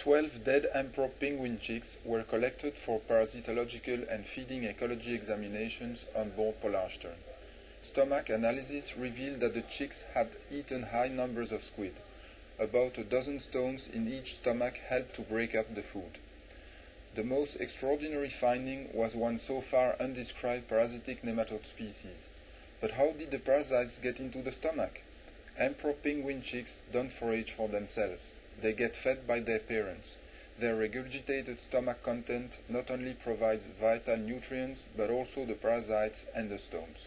12 dead emperor penguin chicks were collected for parasitological and feeding ecology examinations on board Polarstern. Stomach analysis revealed that the chicks had eaten high numbers of squid. About a dozen stones in each stomach helped to break up the food. The most extraordinary finding was one so far undescribed parasitic nematode species. But how did the parasites get into the stomach? Emperor penguin chicks don't forage for themselves. They get fed by their parents. Their regurgitated stomach content not only provides vital nutrients but also the parasites and the stones.